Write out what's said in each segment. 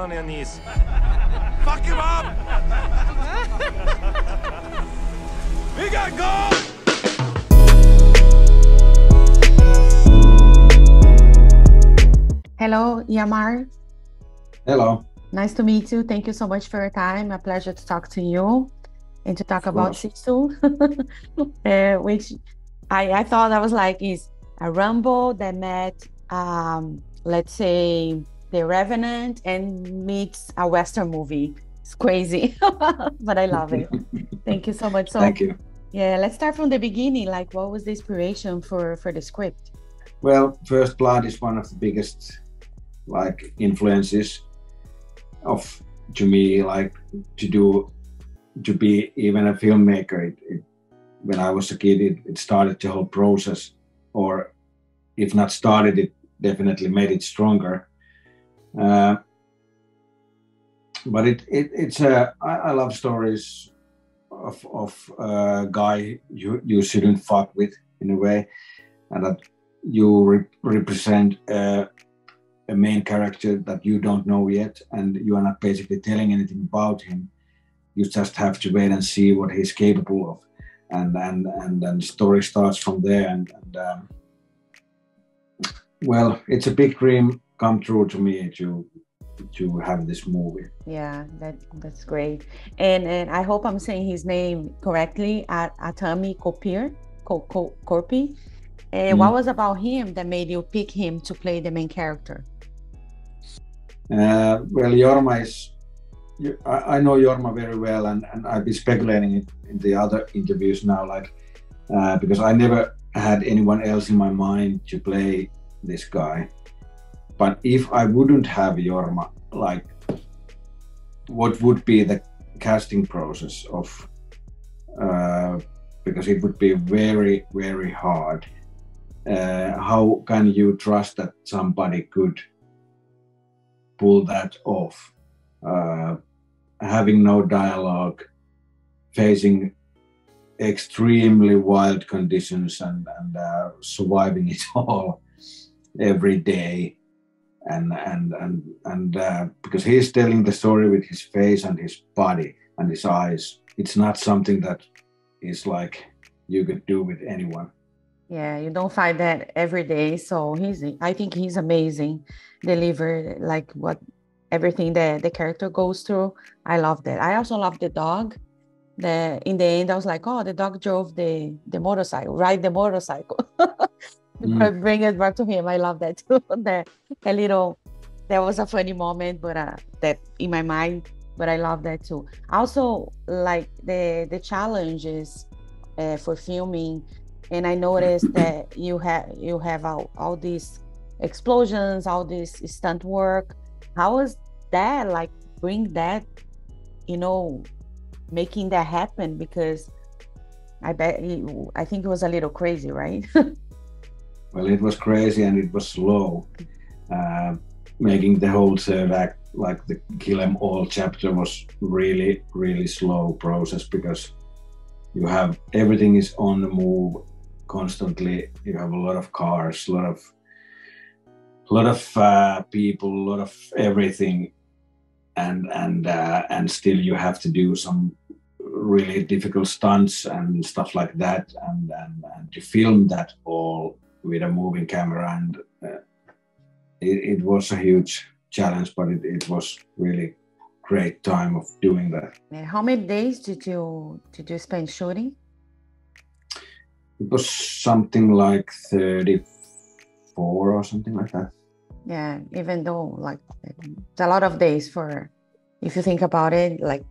Down on your knees. Fuck him up! we got gold! Hello, Yamar. Hello. Nice to meet you. Thank you so much for your time. A pleasure to talk to you and to talk Of about course. Sisu, uh, which I, I thought I was like is a Rambo that met, um, let's say, The Revenant and meets a Western movie. It's crazy, but I love it. Thank you so much. So Thank you. yeah, let's start from the beginning. Like, what was the inspiration for for the script? Well, First Blood is one of the biggest like influences of to me like to do to be even a filmmaker it, it, when i was a kid it, it started the whole process or if not started it definitely made it stronger uh, but it, it it's a I, I love stories of of a guy you you shouldn't fuck with in a way and that you re- represent uh, a main character that you don't know yet and you are not basically telling anything about him. You just have to wait and see what he's capable of. And and and then the story starts from there and, and um, well it's a big dream come true to me to to have this movie Yeah, that that's great. And and I hope I'm saying his name correctly. At Aatami Kopir, Ko, Ko, Korpi. What Mm. was about him that made you pick him to play the main character? Uh, well, Jorma is. I, I know Jorma very well, and, and I've been speculating it in the other interviews now, like uh, because I never had anyone else in my mind to play this guy. But if I wouldn't have Jorma, like, what would be the casting process of? Uh, because it would be very, very hard. Uh, how can you trust that somebody could? pull that off. Uh, having no dialogue, facing extremely wild conditions and, and uh, surviving it all every day. And and and and uh, because he's telling the story with his face and his body and his eyes, it's not something that is like you could do with anyone. Yeah, you don't find that every day. So he's I think he's amazing. Deliver like what everything that the character goes through. I love that. I also love the dog. The in the end, I was like, oh, the dog drove the the motorcycle, ride the motorcycle. Mm. Bring it back to him. I love that too. that a little that was a funny moment, but uh that in my mind. But I love that too. Also, like the the challenges uh, for filming and I noticed that you have you have all, all these explosions, all this stunt work. How was that like bring that, you know, making that happen? Because I bet you, I think it was a little crazy, right? Well, it was crazy and it was slow. Uh, making the whole third act, like the Kill 'Em All chapter, was really, really slow process because you have everything is on the move constantly. You have a lot of cars, a lot of, a lot of uh, people, a lot of everything, and and uh, and still you have to do some really difficult stunts and stuff like that, and and, and to film that all with a moving camera and uh, it, it was a huge challenge but it, it was really great time of doing that And How many days did you did you spend shooting? it was something like 34 or something like that Yeah, even though like it's a lot of days for if you think about it, like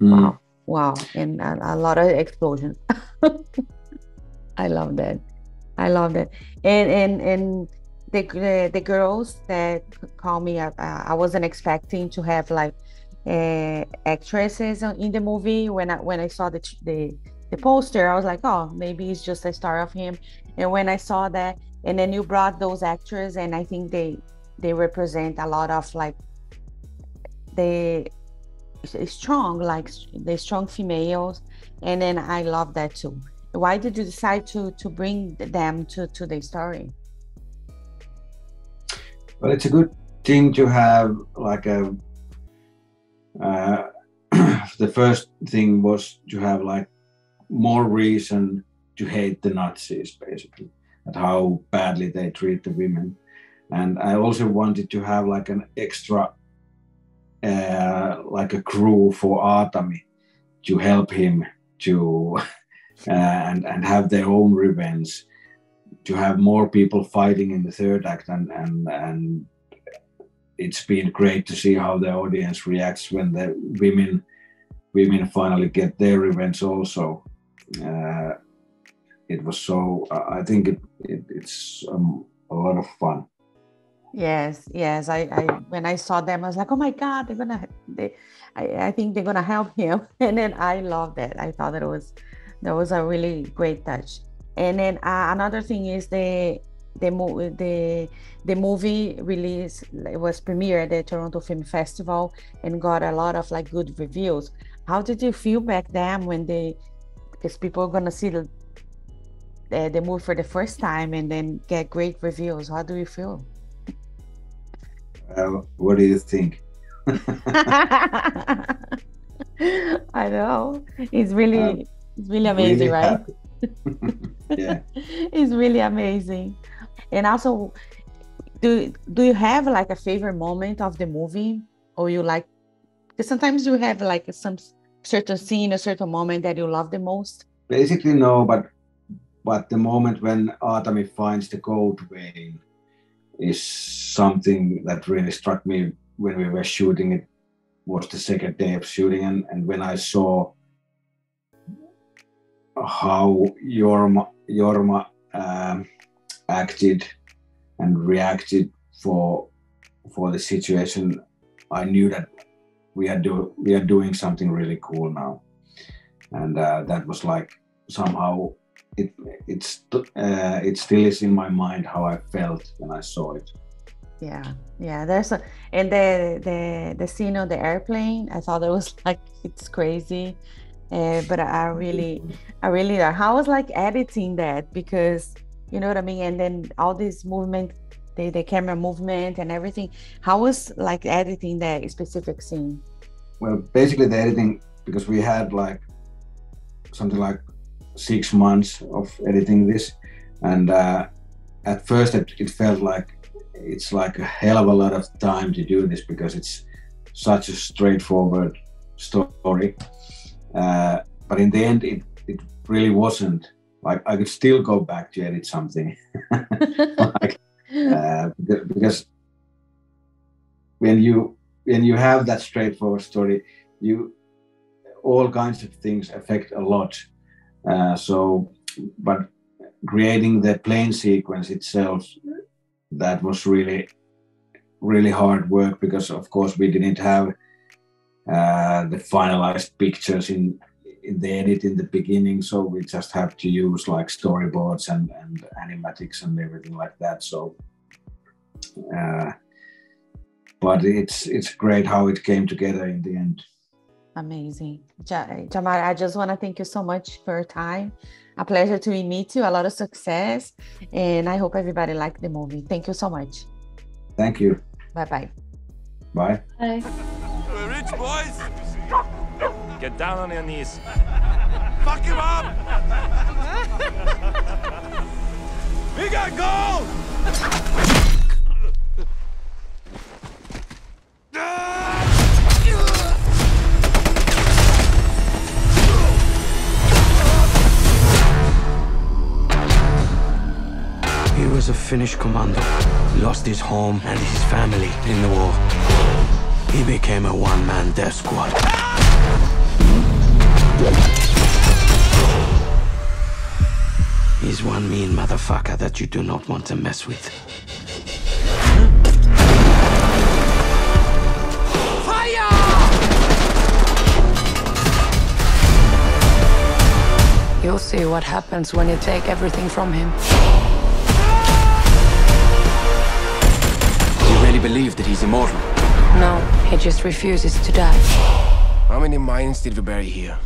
Mm. Wow. Wow. And a, a lot of explosions. I love that. I love that. And and and the the, the girls that call me up, uh, I wasn't expecting to have like uh, actresses in the movie. When I when I saw the the the poster, I was like, oh, maybe it's just a star of him. And when I saw that, and then you brought those actors, and I think they they represent a lot of like the strong like the strong females and then i love that too why did you decide to to bring them to to the story well it's a good thing to have like a uh, the first thing was to have like more reason to hate the Nazis, basically, and how badly they treat the women. And I also wanted to have like an extra, uh, like a crew for Aatami to help him to and and have their own revenge, to have more people fighting in the third act, and and and it's been great to see how the audience reacts when the women women finally get their revenge also. Uh, it was so. I think it, it it's um, a lot of fun. Yes, yes. I, I when I saw them, I was like, oh my god, they're gonna. They, I, I think they're gonna help him, and then I loved it. I thought that it was that was a really great touch. And then uh, another thing is the the movie the the movie release it was premiered at the Toronto Film Festival and got a lot of like good reviews. How did you feel back then when they because people are gonna see the uh, the movie for the first time and then get great reviews? How do you feel? Uh, what do you think? I know it's really um, it's really amazing, really right? yeah, it's really amazing. And also, do do you have like a favorite moment of the movie, or you like? Because sometimes you have like some certain scene, a certain moment that you love the most. Basically, no, but but the moment when Aatami finds the gold vein is something that really struck me when we were shooting it was the second day of shooting and, and when I saw how Jorma, Jorma um, acted and reacted for for the situation, I knew that we are do we are doing something really cool now, and uh, that was like somehow it it's uh, it still is in my mind how I felt when I saw it. Yeah, yeah. There's a and the the the scene on the airplane. I thought it was like it's crazy, uh, but I really I really I was like editing that because you know what I mean. And then all this movement, the the camera movement and everything. How was like editing that specific scene? Well, basically the editing because we had like something like six months of editing this, and uh, at first it, it felt like it's like a hell of a lot of time to do this because it's such a straightforward story. Uh, but in the end, it, it really wasn't. Like I could still go back to edit something, like, uh, because when you when you have that straightforward story, you all kinds of things affect a lot uh, so, but creating the plane sequence itself, that was really, really hard work because, of course, we didn't have the finalized pictures in in the edit in the beginning, so we just have to use like storyboards and and animatics and everything like that. So. Uh, but it's it's great how it came together in the end. Amazing. Jamal, I just want to thank you so much for your time. A pleasure to meet you. A lot of success. And I hope everybody liked the movie. Thank you so much. Thank you. Bye-bye. Bye. Bye. We're rich boys. Get down on your knees. Fuck him up. we got gold. He was a Finnish commando. Lost his home and his family in the war. He became a one-man death squad. He's one mean motherfucker that you do not want to mess with. Fire! You'll see what happens when you take everything from him. Do you really believe that he's immortal? No, he just refuses to die. How many mines did we bury here?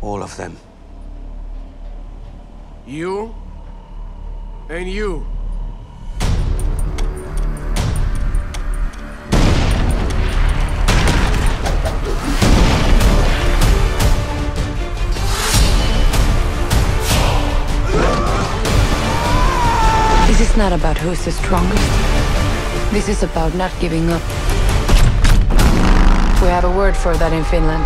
All of them. You? And you? This is not about who's the strongest. This is about not giving up. We have a word for that in Finland.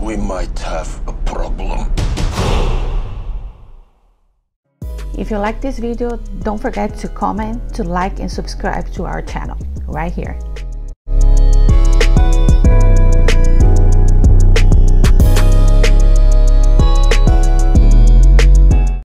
We might have a problem. If you like this video, don't forget to comment, to like and subscribe to our channel right here.